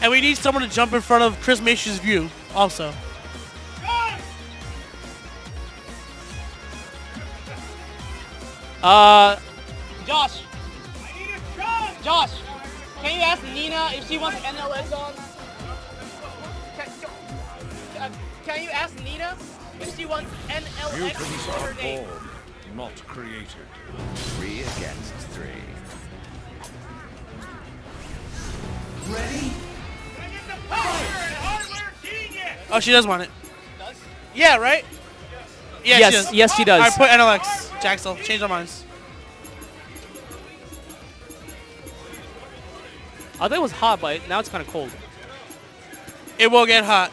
And we need someone to jump in front of Chris Matrix's view also. Uh, Josh. Josh, can you ask Nina if she wants NLX on? Can, you ask Nina if she wants Mutants on her name? born, not created. Three Oh, she does want it. Yeah, right? Yeah, Yes, she does. yes, she does. Right, put NLX. Jaxel, change our minds. I thought it was hot, but now it's kind of cold. It will get hot.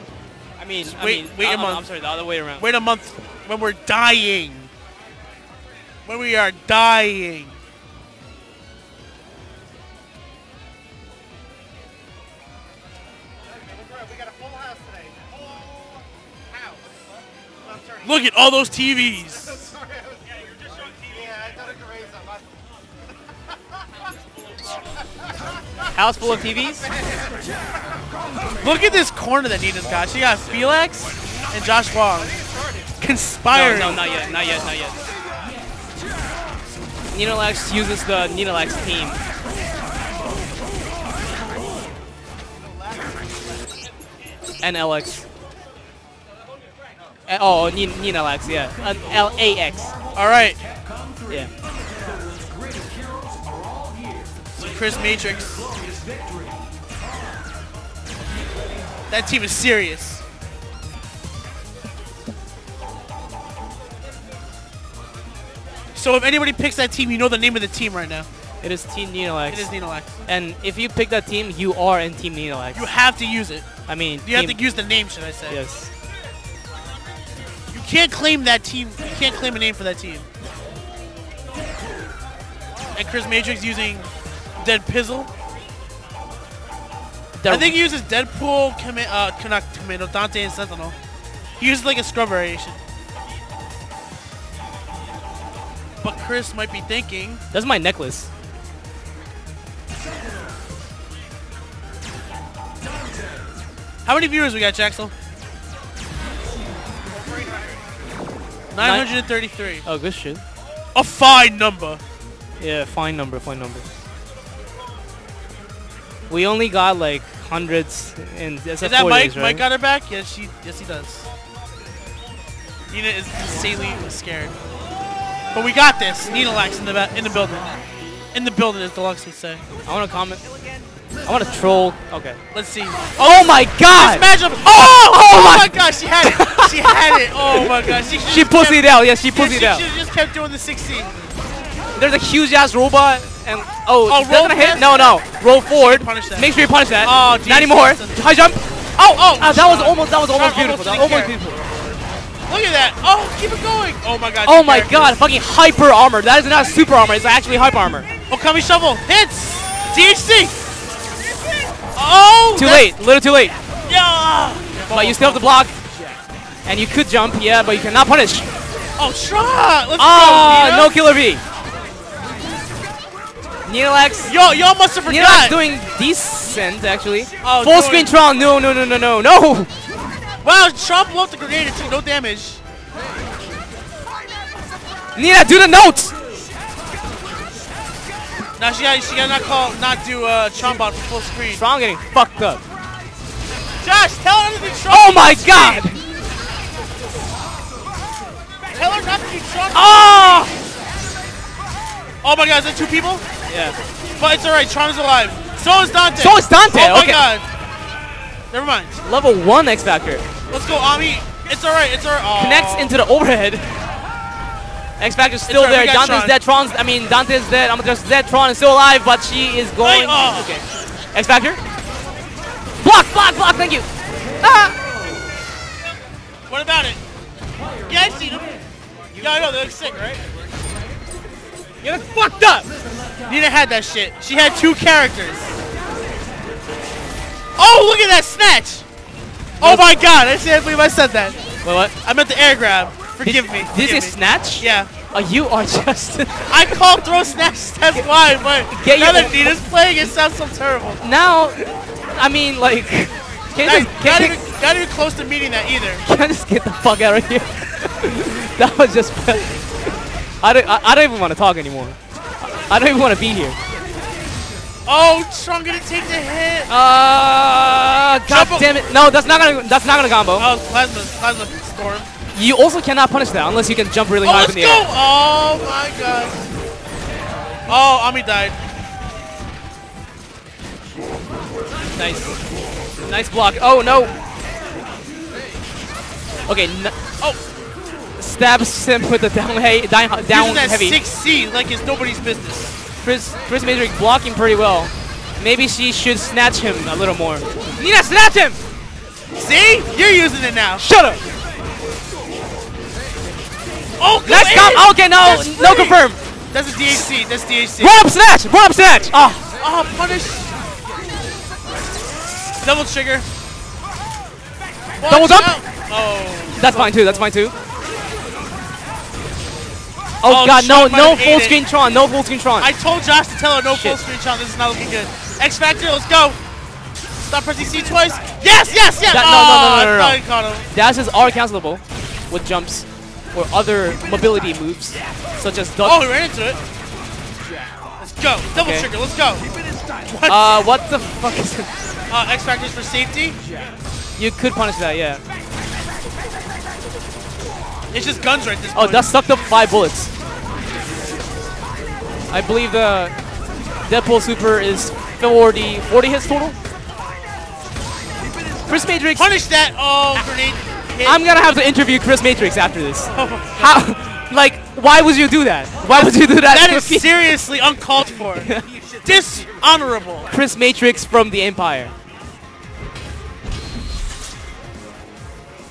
I mean, I wait- mean, wait a I- I'm- month. I'm sorry, the other way around. Wait a month when we're dying. When we are dying. Look at all those TVs. House full of TVs. Look at this corner that Nina's got. She got Felix and Josh Wong No, conspiring. no, not yet, not yet, not yet. Ninalax uses the Ninalax team. NLX. Uh, oh, Nin- Ninalax, yeah. Uh, LAX. All right, Yeah. so Chris Matrix. That team is serious. So if anybody picks that team, you know the name of the team right now. It is Team Ninalax. It is Ninalax. And if you pick that team, you are in Team Ninalax. You have to use it. I mean, You have to use the name, should I say? Yes. Can't claim that team. You can't claim a name for that team. And Chris Matrix using Dead Pizzle. I think he uses Deadpool, Command, uh, Commando, Dante, and Sentinel. He uses like a scrub variation. But Chris might be thinking, That's my necklace. how many viewers we got, Jaxel? 933. Oh, good shit. A fine number. Yeah, fine number, fine number. We only got like hundreds in that's Is that Mike? Mike got her back? Yes, she. Yes, he does. Nina is insanely scared. But we got this. Nina Lax in the in the building. In the building, as Deluxe would say. I want to comment. I want to troll. Okay. Let's see. Oh my god! Matchup. Oh, oh, oh my my- gosh, she had it. She had it. Oh my gosh. She, She pussied out. Yes, she Yeah, pussied she, out. she just kept doing the 16. There's a huge ass robot and oh, Oh, roll gonna hit? No, no. Roll forward. Make sure you punish that. Oh, geez, Not anymore. High jump. Oh, Oh, ah, that was almost. That was almost beautiful. That almost almost care. beautiful. Look at that. Oh, keep it going. Oh my god. Oh my god! Fucking hyper armor. That is not super armor. It's actually hyper armor. Okami Shuffle hits. DHC. Oh. Too late. A little too late. Yeah. But you still have to block. And you could jump, yeah, but you cannot punish. Oh, try. Let's Ah, go. no killer V. Neelax. Yo, y'all must have Neelax forgot. doing decent, actually. Oh, Full screen Tron. No, no, no, no, no, no. Wow, Trump blew up the grenade too. No damage. Nina, do the notes. Now she got she got not call not do uh Trombot for full screen. Tron getting fucked up. Josh, tell her to Trump. Oh my god. Tell her not to do Trump. Oh. Oh my god, is that two people? Yeah. But it's alright, Tron is alive. So is Dante. So is Dante, Oh my okay. god. Never mind. Level one X Factor Let's go, Ami. It's alright, it's alright. Oh. connects into the overhead. X Factor's still alright, we there. Dante's Tron. dead. Tron's. I mean, Dante's dead. Amatera's dead. Tron is still alive, but she is going. Wait, oh. Okay. X Factor. Block, block, block. Thank you. Ah. What about it? Yeah, I seen him. Yeah, I know, they look sick, right? You look fucked up. Nina had that shit. She had two characters. Oh, look at that snatch! Oh my god, I can't believe I said that. Wait, what? I meant the air grab. Forgive me. This is me. snatch. Yeah. Oh, you are just. I call throw snatch, that's why, but Get now that Nina's playing, it sounds so terrible. now, I mean, like, can not, just, not, even, not even close to meeting that either. can I just get the fuck out of here? that was just. I don't. I, I don't even want to talk anymore. I don't even want to be here. Oh, Strong gonna take the hit. Uh, god damn it! No, that's not gonna. That's not gonna combo. Oh, plasma, plasma storm. You also cannot punish that unless you can jump really Oh, high in the go! air. Oh my god. Oh, Ami died. Nice. Nice block. Oh no. Okay. N Oh, stabs him with the down, hey, down, down using that heavy. 6C like it's nobody's business. Chris, Chris Matrix blocking pretty well. Maybe she should snatch him a little more. Nina, snatch him! See? You're using it now. Shut up! Oh, go comp! Okay, no, no confirm. That's a DHC. That's DHC. Run up, snatch! Run up, snatch! Oh, Oh, punish. Double trigger. Double Watch jump. out. Oh. that's fine too. That's fine too. Oh, Oh, god, no, no have ate full it. screen Tron, no full screen Tron. I told Josh to tell her no Shit. full screen shot. This is not looking good. X Factor, let's go. Stop pressing C twice. Yes, yes, yes. That- no, oh, no, no, no, no, I no. thought I caught. Dashes are cancelable with jumps or other mobility moves, such as duck. Oh, he ran into it. Let's go. Double Okay. trigger. Let's go. What? Uh, what the fuck is it? Uh, X Factors for safety. You could punish that, yeah. It's just guns right this Oh, point. that sucked up five bullets. I believe the Deadpool Super is 40, 40 hits total. Chris Matrix, Punish that. Oh, grenade. Hit. I'm gonna have to interview Chris Matrix after this. How, like, why would you do that? Why would you do that? that is seriously uncalled for. Dishonorable. Chris Matrix from the Empire.